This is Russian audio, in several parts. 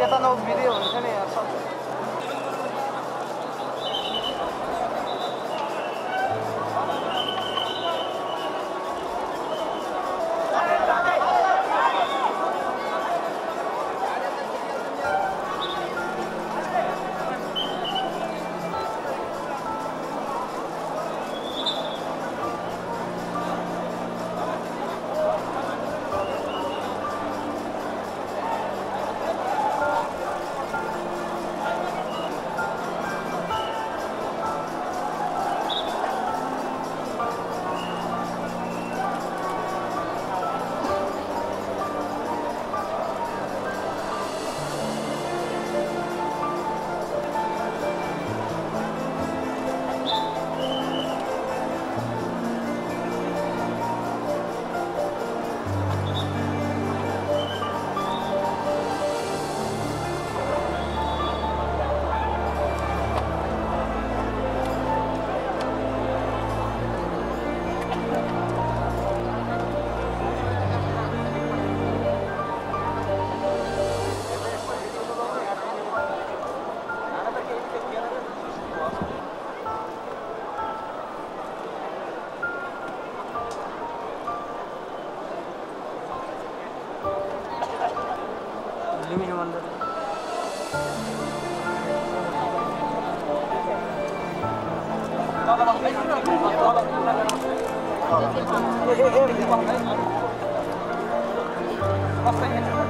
Я-то она уберила. வந்தது Thank you.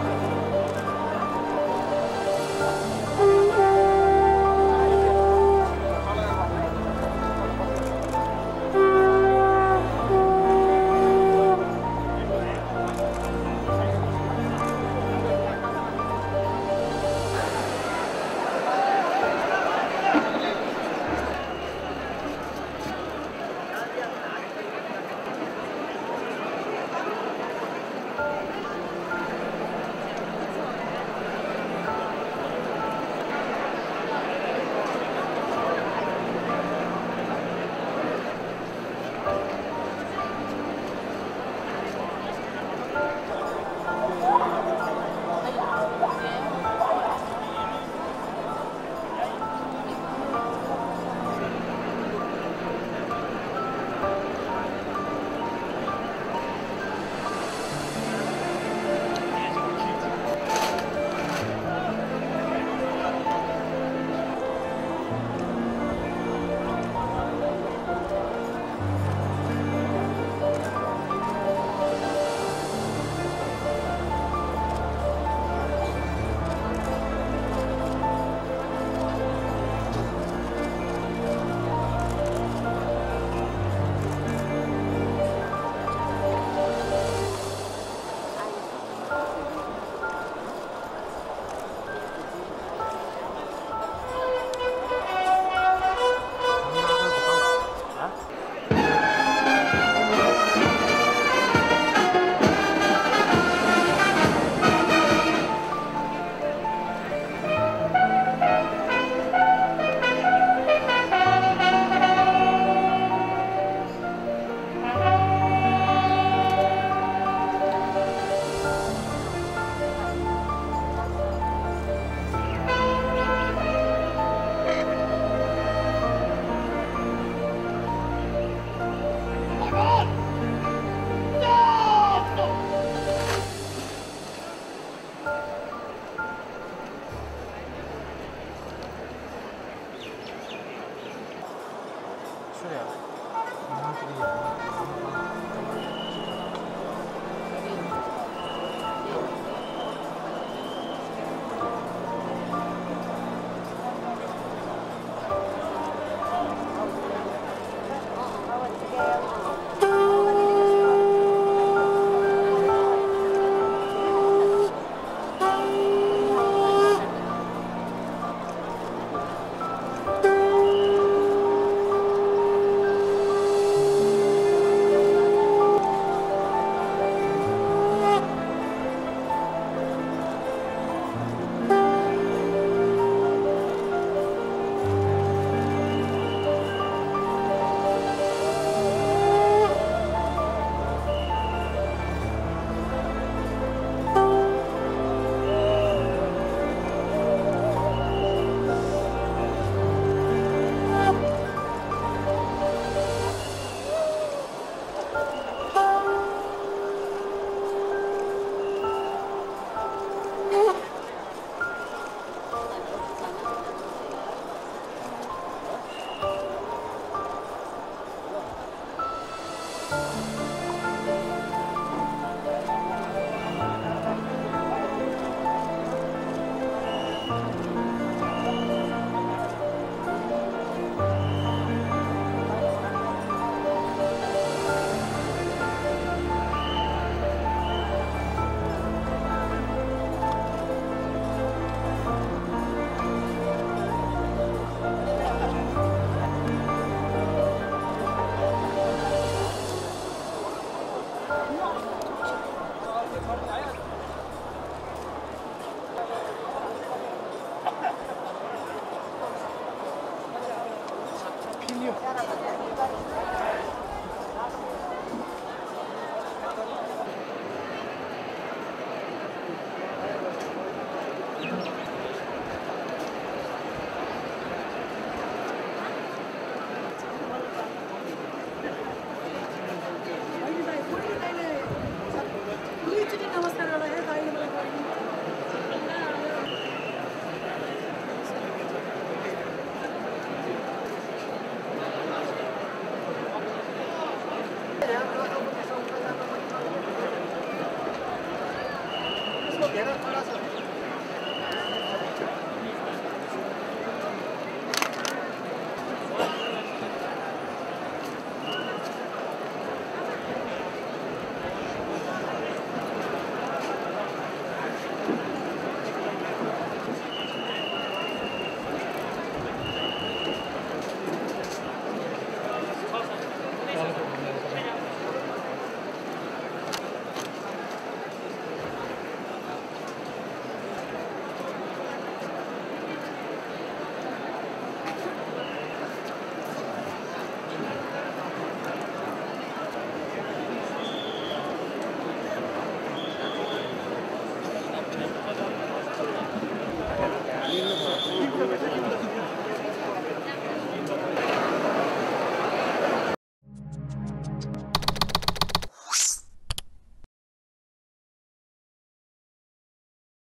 Gracias.